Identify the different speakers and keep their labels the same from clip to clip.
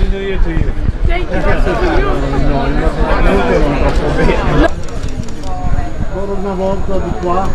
Speaker 1: been New Year to you. Thank you. No, il veramente non troppo bene. Ancora una volta di qua.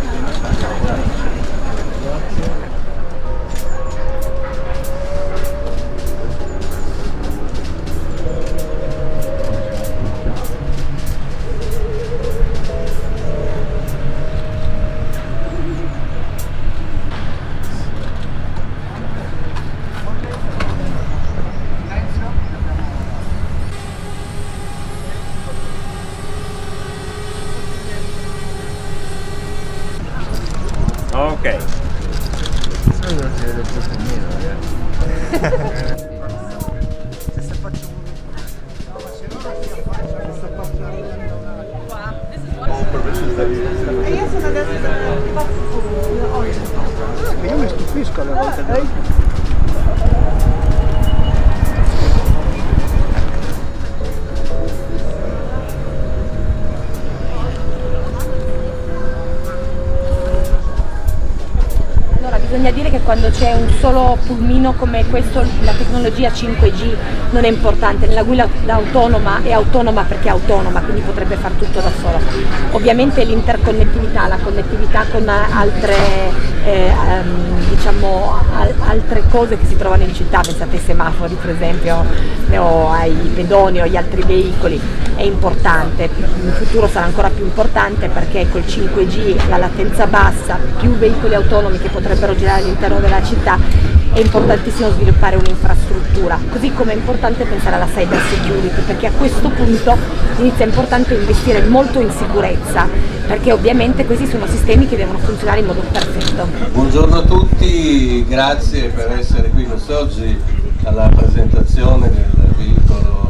Speaker 2: Io
Speaker 3: non ci vedo più con me, ragazzi. Io sono adesso pazzo,
Speaker 1: io mi stupisco alle volte.
Speaker 4: Bisogna dire che quando c'è un solo pulmino come questo, la tecnologia 5G non è importante, la guida autonoma è autonoma perché è autonoma, quindi potrebbe fare tutto da sola. Ovviamente l'interconnettività, la connettività con altre, eh, ehm, diciamo, al- altre cose che si trovano in città, pensate ai semafori per esempio, o ai pedoni o agli altri veicoli, è importante, in futuro sarà ancora più importante perché col 5G, la latenza bassa, più veicoli autonomi che potrebbero girare all'interno della città, è importantissimo sviluppare un'infrastruttura, così come è importante pensare alla cyber security, perché a questo punto inizia importante investire molto in sicurezza, perché ovviamente questi sono sistemi che devono funzionare in modo perfetto.
Speaker 5: Buongiorno a tutti, grazie per essere qui quest'oggi alla presentazione del veicolo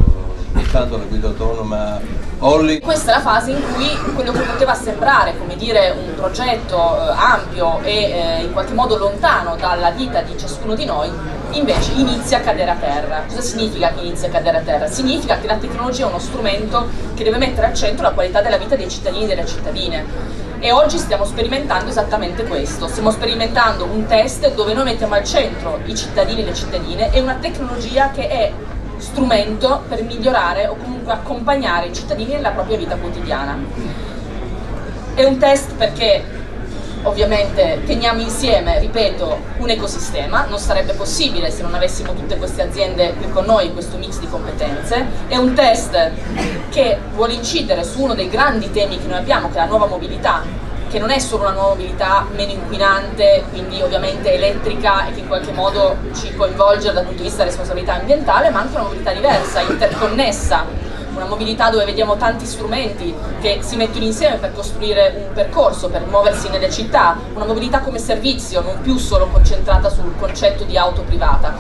Speaker 5: dotato alla guida autonoma Olli.
Speaker 6: Questa è la fase in cui quello che poteva sembrare, come dire, un progetto eh, ampio e eh, in qualche modo lontano dalla vita di ciascuno di noi, invece inizia a cadere a terra. Cosa significa che inizia a cadere a terra? Significa che la tecnologia è uno strumento che deve mettere al centro la qualità della vita dei cittadini e delle cittadine. E oggi stiamo sperimentando esattamente questo, stiamo sperimentando un test dove noi mettiamo al centro i cittadini e le cittadine e una tecnologia che è strumento per migliorare o comunque accompagnare i cittadini nella propria vita quotidiana. È un test perché ovviamente teniamo insieme, ripeto, un ecosistema, non sarebbe possibile se non avessimo tutte queste aziende qui con noi, questo mix di competenze, è un test che vuole incidere su uno dei grandi temi che noi abbiamo, che è la nuova mobilità, che non è solo una nuova mobilità meno inquinante, quindi ovviamente elettrica e che in qualche modo ci coinvolge dal punto di vista della responsabilità ambientale, ma anche una mobilità diversa, interconnessa, una mobilità dove vediamo tanti strumenti che si mettono insieme per costruire un percorso, per muoversi nelle città, una mobilità come servizio, non più solo concentrata sul concetto di auto privata.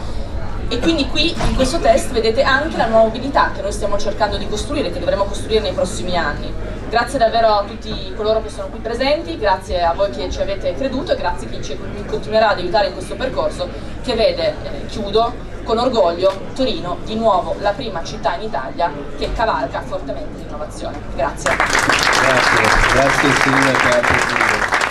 Speaker 6: E quindi qui in questo test vedete anche la nuova mobilità che noi stiamo cercando di costruire, che dovremo costruire nei prossimi anni. Grazie davvero a tutti coloro che sono qui presenti, grazie a voi che ci avete creduto e grazie a chi ci continuerà ad aiutare in questo percorso che vede, eh, chiudo, con orgoglio Torino di nuovo la prima città in Italia che cavalca fortemente l'innovazione. Grazie.
Speaker 5: Grazie, grazie Silvia che ha.